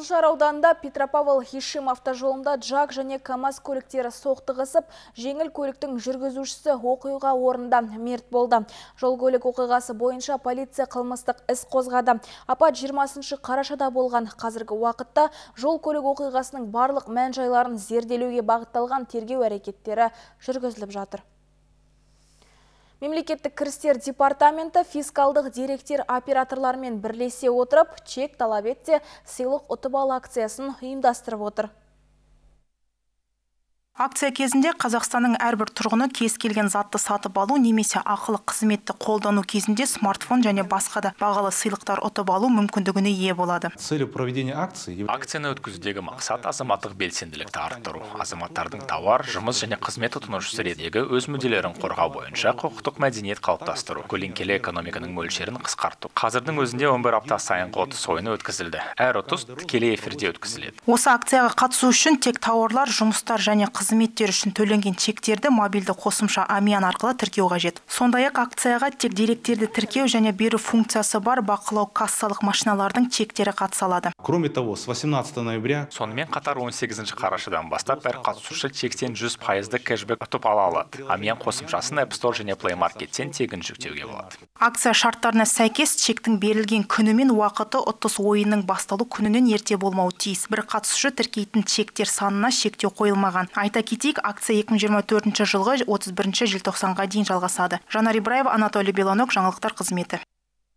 Қызылжар ауданында Петропавл Хишим автожолында джак және КАМАЗ көліктері соқтығысып, жеңіл көліктің жүргізушісі оқиға орнында мерт болды. Жол көлік оқиғасы бойынша полиция қылмыстық іс қозғады. Апат 20 қарашада болған. Қазіргі уақытта жол көлік оқиғасының барлық мән жайларын зерделеуге бағытталған тергеу әрекеттері жүргізіліп жатыр. Мемлекеттік кірістер департаменті фискалдық директер операторлармен бірлесе отырып, чек талап етсе сыйлық ұтып акциясын ұйымдастырып отыр. Акция кезінде Қазақстанның әрбір тұрғыны кез келген затты сатып алу немесе ақылы қызметті қолдану кезінде смартфон және басқа да бағалы сыйлықтар ұтып алу мүмкіндігіне ие болады. Целью проведения акции Акцияны өткізудегі мақсат азаматтық белсенділікті арттыру, азаматтардың тауар, жұмыс және қызмет тұтынушысы ретіндегі өз мүдделерін қорғау бойынша құқықтық мәдениет қалыптастыру, көлеңкелі экономиканың мөлшерін қысқарту. Қазірдің өзінде 11 апта сайынғы ұтыс ойыны өткізілді. Әр ұтыс тікелей эфирде өткізіледі. Осы акцияға қатысу үшін тек тауарлар, жұмыстар және қызметтер үшін төленген чектерді мобильді қосымша амиян арқылы тіркеу қажет. Сондай-ақ акцияға тек деректерді тіркеу және беру функциясы бар бақылау кассалық машиналардың чектері қатыса алады. Кроме того, с 18 ноября Сонымен қатар 18 қарашадан бастап әр қатысушы чектен 100 пайызды кэшбэк ұтып ала алады. Амиян қосымшасын App Store және Play Market'тен тегін жүктеуге болады. Акция шарттарына сәйкес чектің берілген күні мен уақыты ұтыс ойынның басталу күнінен ерте болмауы тиіс. Бір қатысушы тіркейтін чектер санына шектеу қойылмаған. Айта кетейік, акция 2024 жылғы 31 желтоқсанға дейін жалғасады. Жанар Ибраева, Анатолий Белонок, жаңалықтар қызметі.